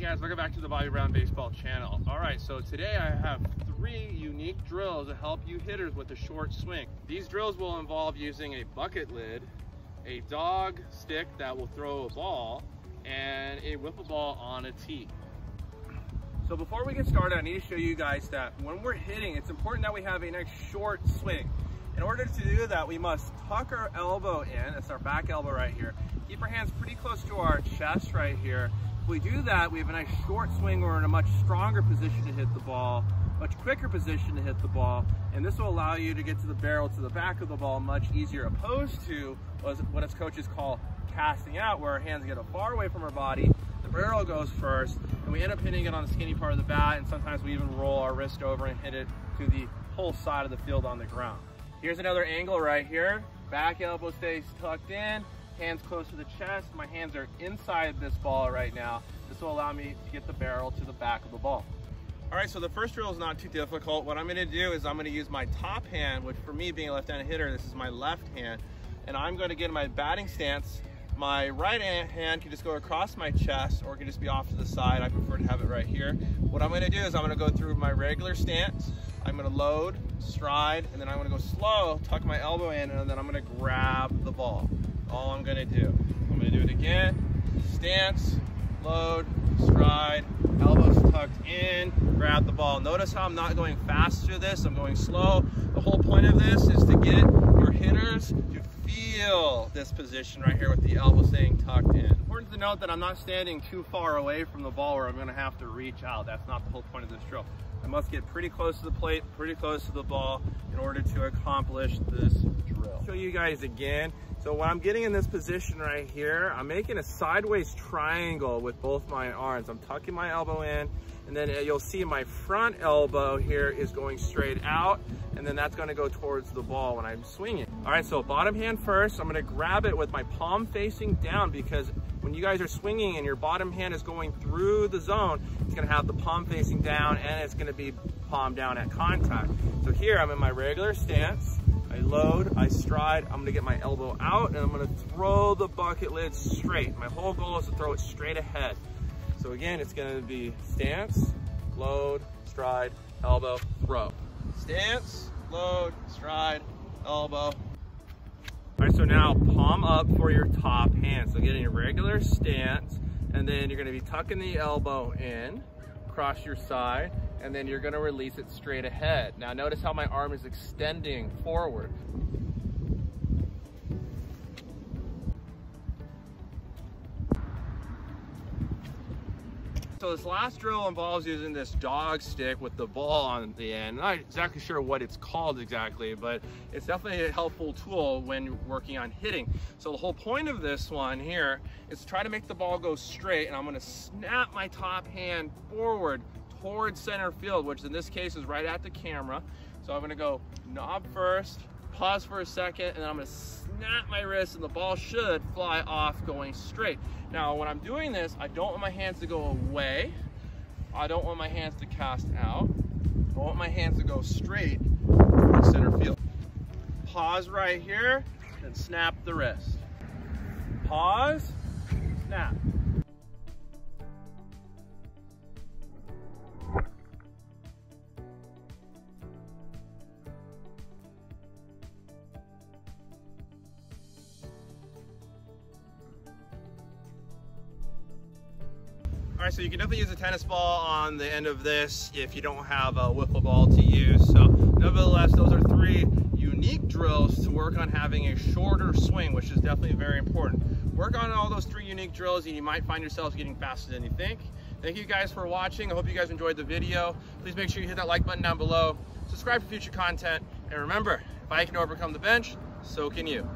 Hey guys, welcome back to the Bobby Brown Baseball channel. All right, so today I have three unique drills to help you hitters with a short swing. These drills will involve using a bucket lid, a dog stick that will throw a ball, and a whiffle ball on a tee. So before we get started, I need to show you guys that when we're hitting, it's important that we have a nice short swing. In order to do that, we must tuck our elbow in, that's our back elbow right here. Keep our hands pretty close to our chest right here. We do that, we have a nice short swing. We're in a much stronger position to hit the ball, much quicker position to hit the ball, and this will allow you to get to the barrel, to the back of the ball much easier, opposed to what us coaches call casting out, where our hands get a far away from our body, the barrel goes first, and we end up hitting it on the skinny part of the bat, and sometimes we even roll our wrist over and hit it to the whole side of the field on the ground. Here's another angle right here. Back elbow stays tucked in, hands close to the chest. My hands are inside this ball right now. This will allow me to get the barrel to the back of the ball. All right, so the first drill is not too difficult. What I'm gonna do is I'm gonna use my top hand, which for me being a left-handed hitter, this is my left hand, and I'm gonna get in my batting stance. My right hand can just go across my chest or it can just be off to the side. I prefer to have it right here. What I'm gonna do is I'm gonna go through my regular stance, I'm gonna load, stride, and then I'm gonna go slow, tuck my elbow in, and then I'm gonna grab the ball. All I'm gonna do. I'm gonna do it again. Stance, load, stride, elbows tucked in, grab the ball. Notice how I'm not going fast through this, I'm going slow. The whole point of this is to get your hitters to feel this position right here with the elbow staying tucked in. Important to note that I'm not standing too far away from the ball where I'm gonna have to reach out. That's not the whole point of this drill. I must get pretty close to the plate, pretty close to the ball in order to accomplish this drill. Show you guys again. So when I'm getting in this position right here, I'm making a sideways triangle with both my arms. I'm tucking my elbow in, and then you'll see my front elbow here is going straight out, and then that's gonna go towards the ball when I'm swinging. All right, so bottom hand first, I'm gonna grab it with my palm facing down because when you guys are swinging and your bottom hand is going through the zone, it's gonna have the palm facing down and it's gonna be palm down at contact. So here I'm in my regular stance, I load, I stride, I'm gonna get my elbow out and I'm gonna throw the bucket lid straight. My whole goal is to throw it straight ahead. So again, it's gonna be stance, load, stride, elbow, throw. Stance, load, stride, elbow, all right, so now palm up for your top hand. So getting a regular stance, and then you're gonna be tucking the elbow in, across your side, and then you're gonna release it straight ahead. Now notice how my arm is extending forward. So this last drill involves using this dog stick with the ball on the end. I'm not exactly sure what it's called exactly, but it's definitely a helpful tool when working on hitting. So the whole point of this one here is to try to make the ball go straight and I'm gonna snap my top hand forward towards center field, which in this case is right at the camera. So I'm gonna go knob first, pause for a second, and then I'm gonna snap my wrist and the ball should fly off going straight. Now, when I'm doing this, I don't want my hands to go away. I don't want my hands to cast out. I want my hands to go straight towards center field. Pause right here, and snap the wrist. Pause, snap. All right, so you can definitely use a tennis ball on the end of this if you don't have a wiffle ball to use. So nevertheless, those are three unique drills to work on having a shorter swing, which is definitely very important. Work on all those three unique drills and you might find yourselves getting faster than you think. Thank you guys for watching. I hope you guys enjoyed the video. Please make sure you hit that like button down below. Subscribe for future content. And remember, if I can overcome the bench, so can you.